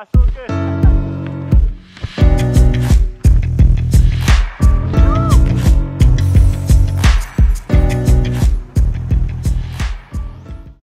Açúcar.